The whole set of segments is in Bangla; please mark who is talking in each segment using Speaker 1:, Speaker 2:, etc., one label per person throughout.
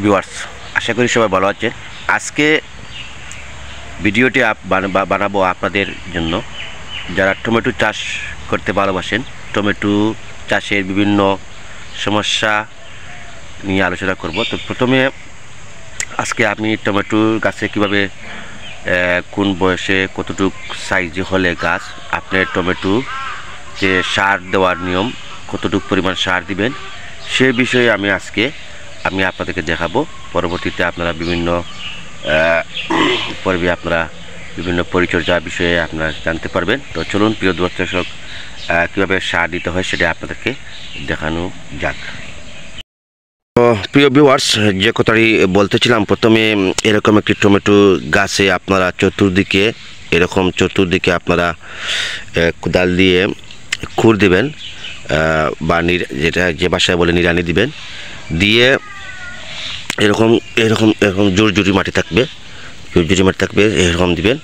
Speaker 1: ভিউয়ার্স আশা করি সবাই ভালো আছেন আজকে ভিডিওটি বানাবো আপনাদের জন্য। যারা টমেটো চাষ করতে ভালোবাসেন, টমেটো চাষের বিভিন্ন সমস্যা নিয়ে আলোচনা করব। তো প্রথমে আজকে আমি টমেটো গাছে কীভাবে কোন বয়সে কতটুক সাইজে হলে গাছ, আপনার টমেটো যে সার দেওয়ার নিয়ম, কতটুক পরিমাণ সার দিবেন, সে বিষয়ে আমি আজকে আমি আপনাদেরকে দেখাবো। পরবর্তীতে আপনারা বিভিন্ন পর্বে আপনারা বিভিন্ন পরিচর্যা বিষয়ে আপনারা জানতে পারবেন। তো চলুন, প্রিয় দর্শক কীভাবে সার দিতে হয় সেটা আপনাদেরকে দেখানো যাক। প্রিয় ভিউয়ার্স যে কথাটি বলতেছিলাম, প্রথমে এরকম একটি টমেটো গাছে আপনারা চতুর্দিকে, এরকম চতুর্দিকে আপনারা কোদাল দিয়ে খুর দিবেন বা যেটা যে ভাষায় বলে নিড়ানি দিবেন। দিয়ে এরকম এরকম এরকম জোর জুরি মাটি থাকবে জোর জুরি মাটি থাকবে, এরকম দিবেন।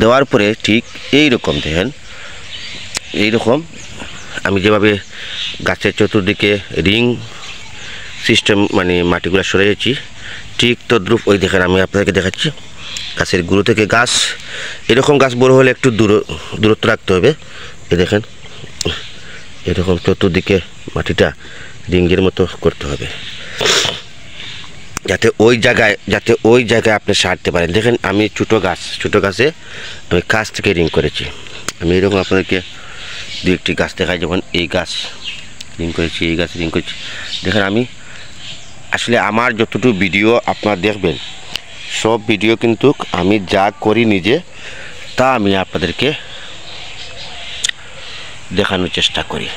Speaker 1: দেওয়ার পরে ঠিক এই রকম দেখেন, এইরকম আমি যেভাবে গাছের চতুর্দিকে রিং সিস্টেম মানে মাটিগুলো সরিয়েছি ঠিক তদ্রুপ ওই দেখেন আমি আপনাদেরকে দেখাচ্ছি, গাছের গুঁড়ো থেকে গাছ, এরকম গাছ বড় হলে একটু দূর, দূরত্ব রাখতে হবে। এ দেখেন, এরকম চতুর্দিকে মাটিটা রিঙ্গের মতো করতে হবে। যাতে ওই জায়গায়, যাতে ওই জায়গায় আপনি সারতে পারেন। দেখেন, আমি ছোটো গাছ, ছোটো গাছে আমি কাছ থেকে রিং করেছি। আমি এরকম আপনাদেরকে দু একটি গাছ দেখাই, যেমন এই গাছ রিং করেছি, এই গাছ রিং করেছি। দেখেন, আমি আসলে আমার যতটুকু ভিডিও আপনারা দেখবেন, সব ভিডিও কিন্তু আমি যা করি নিজে, তা আমি আপনাদেরকে দেখানোর চেষ্টা করি।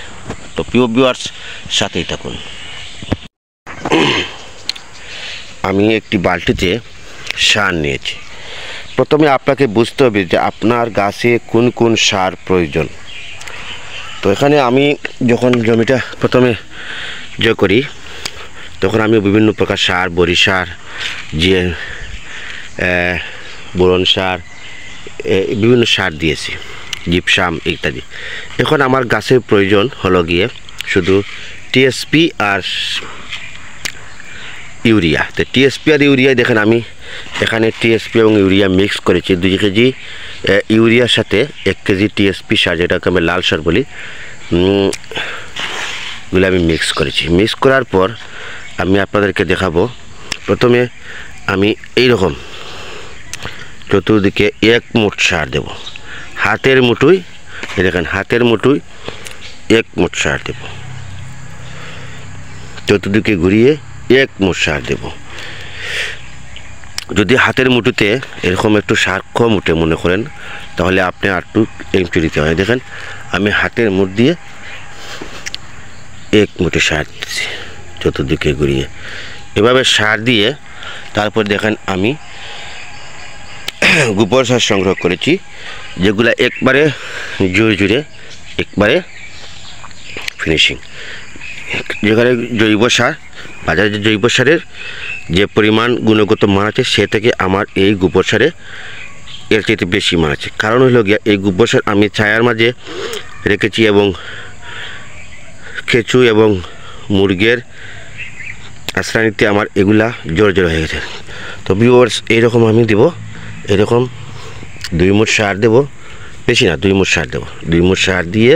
Speaker 1: তো প্রিয় ভিউয়ার্স সাথেই থাকুন। আমি একটি বালতিতে সার নিয়েছি। প্রথমে আপনাকে বুঝতে হবে যে আপনার গাছে কোন কোন সার প্রয়োজন। তো এখানে আমি যখন জমিটা প্রথমে যে করি, তখন আমি বিভিন্ন প্রকার সার, বড়ি সার, যে বোরন সার বিভিন্ন সার দিয়েছি, জিপসাম ইত্যাদি। এখন আমার গাছের প্রয়োজন হলো গিয়ে শুধু টিএসপি আর ইউরিয়া। তো টিএসপি আর ইউরিয়া দেখেন আমি এখানে টিএসপি এবং ইউরিয়া মিক্স করেছি। দুই কেজি ইউরিয়ার সাথে এক কেজি টিএসপি সার যেটাকে আমি লাল সার বলি উম, গুলো আমি মিক্স করেছি। মিক্স করার পর আমি আপনাদেরকে দেখাবো। প্রথমে আমি এই রকম চতুর্দিকে এক মুঠ সার দেব। হাতের মুঠোই দেখেন হাতের মুঠোই এক মুঠ সার দেব। চতুর্দিকে ঘুরিয়ে এক মুঠ সার দেব। যদি হাতের মুঠোতে এরকম একটু সার কম উঠে মনে করেন, তাহলে আপনি আর একটু এমচু দিতে হয়। দেখেন, আমি হাতের মুঠ দিয়ে এক মুঠে সার দিচ্ছি চতুর্দিকে ঘুরিয়ে। এভাবে সার দিয়ে তারপর দেখেন আমি গোবর সার সংগ্রহ করেছি, যেগুলো একবারে জোরে জুড়ে একবারে ফিনিশিং যেখানে জৈব সার, বাজারে যে জৈব সারের যে পরিমাণ গুণগত মান আছে, সে থেকে আমার এই গোবর সারে এর চাইতে বেশি মান আছে। কারণ হলো গিয়া, এই গোবর সার আমি ছায়ার মাঝে রেখেছি এবং কেঁচু এবং মুরগের আশ্রানিতে আমার এগুলা জোর জোর হয়ে গেছে। তো ভিউয়ার্স এইরকম আমি দেব, এরকম দুই মুঠ সার দেব, বেশি না, দুই মুঠ সার দেব। দুই মুঠ সার দিয়ে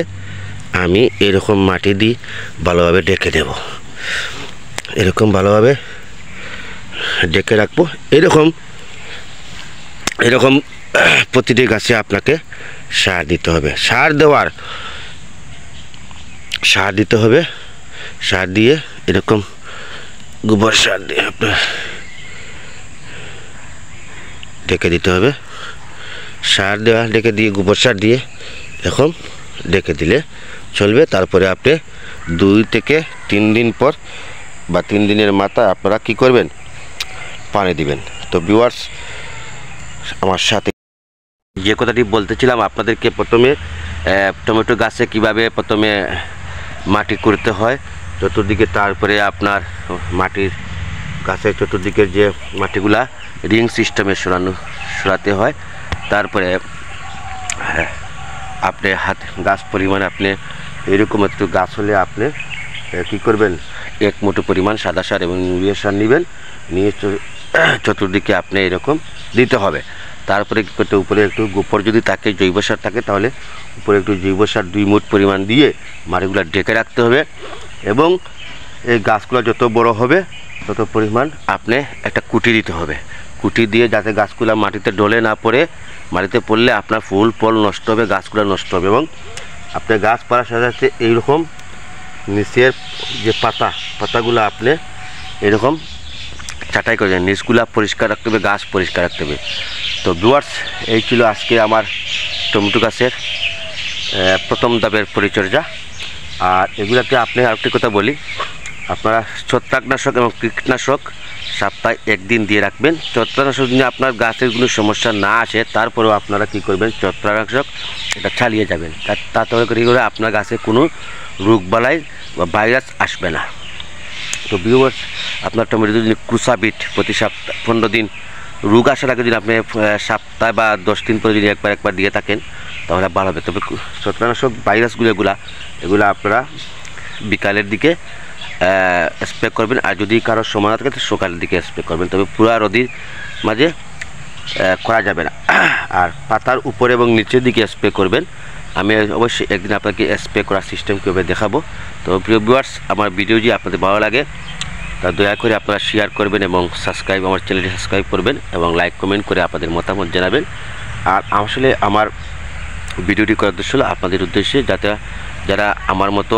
Speaker 1: আমি এরকম মাটি দিয়ে ভালোভাবে ডেকে দেব এরকম ভালোভাবে ডেকে রাখব। এরকম এরকম প্রতিটি গাছে আপনাকে সার দিতে হবে। সার দেওয়ার, সার দিতে হবে। সার দিয়ে এরকম গোবর সার দিয়ে আপনার ডেকে দিতে হবে। সার দেওয়া, ডেকে দিয়ে গোবর সার দিয়ে এরকম ডেকে দিলে চলবে। তারপরে আপনি দুই থেকে তিন দিন পর বা তিন দিনের মাথায় আপনারা কি করবেন? পানি দিবেন। তো ভিউয়ার্স আমার সাথে যে কথাটি বলতেছিলাম আপনাদেরকে প্রথমে টমেটো গাছে কীভাবে প্রথমে মাটি করতে হয় চতুর্দিকে তারপরে আপনার মাটির গাছের চতুর্দিকের যে মাটিগুলা রিং সিস্টেমে সরানো সরাতে হয়। তারপরে হ্যাঁ, আপনি হাত, গাছ পরিমাণ আপনি এরকম একটু গাছ হলে আপনি কী করবেন? এক মুঠো পরিমাণ সাদা সার এবং ইউরিয়া সার নেবেন। নিয়ে চতুর্দিকে আপনি এরকম দিতে হবে। তারপরে কী করতে উপরে একটু গোবর যদি থাকে, জৈব সার থাকে, তাহলে উপরে একটু জৈব সার দুই মুঠ পরিমাণ দিয়ে মাটিগুলো ডেকে রাখতে হবে। এবং এই গাছগুলো যত বড় হবে, তত পরিমাণ আপনি একটা কুটি দিতে হবে। কুটি দিয়ে যাতে গাছগুলো মাটিতে ডলে না পড়ে, মাটিতে পড়লে আপনার ফুল, ফল নষ্ট হবে, গাছগুলো নষ্ট হবে এবং আপনার গাছ পাড়ার সাথে সাথে এইরকম নিচের যে পাতা, পাতাগুলো আপনি এরকম ছাঁটাই করে নিচগুলা পরিষ্কার রাখতে হবে, গাছ পরিষ্কার রাখতে হবে। তো ডুয়ার্স এই ছিল আজকে আমার টমেটো গাছের প্রথম ধাপের পরিচর্যা। আর এগুলাতে আপনি আরেকটি কথা বলি আপনারা ছত্রাকনাশক এবং কীটনাশক সপ্তাহে একদিন দিয়ে রাখবেন। ছত্রাকনাশক যদি আপনার গাছের কোনো সমস্যা না আসে, তারপরেও আপনারা কী করবেন? ছত্রাকনাশক এটা চালিয়ে যাবেন। তাতে করে করে আপনার গাছে কোনো রোগবালাই বা ভাইরাস আসবে না। তো ভিউয়ার্স আপনার টমেটো যদি ক্রুসা বিট প্রতি সপ্তাহ পনেরো দিন রোগ আসার আগে যদি আপনি সপ্তাহে বা দশ দিন পরে যদি একবার একবার দিয়ে থাকেন, তাহলে ভালো হবে। তবে ছত্রাকনাশক ভাইরাসগুলো, এগুলা, এগুলো আপনারা বিকালের দিকে স্প্রে করবেন। আর যদি কারও সময় থাকে, তো সকালের দিকে স্প্রে করবেন। তবে পুরা রদির মাঝে করা যাবে না। আর পাতার উপরে এবং নিচের দিকে স্প্রে করবেন। আমি অবশ্যই একদিন আপনাকে স্প্রে করার সিস্টেম কীভাবে দেখাবো। তো প্রিয় ভিউয়ার্স আমার ভিডিও যদি আপনাদের ভালো লাগে, তা দয়া করে আপনারা শেয়ার করবেন এবং সাবস্ক্রাইব আমার চ্যানেলটি সাবস্ক্রাইব করবেন এবং লাইক কমেন্ট করে আপনাদের মতামত জানাবেন। আর আসলে আমার ভিডিওটি করার উদ্দেশ্য হলো আপনাদের উদ্দেশ্যে যাতে, যারা আমার মতো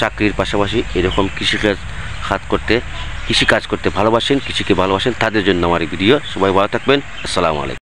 Speaker 1: চাকরির পাশাপাশি এরকম কৃষিকাজ খাত করতে, কৃষিকাজ করতে ভালোবাসেন, কৃষিকে ভালোবাসেন, তাদের জন্য আমার এই ভিডিও। সবাই ভালো থাকবেন। আসসালামু আলাইকুম।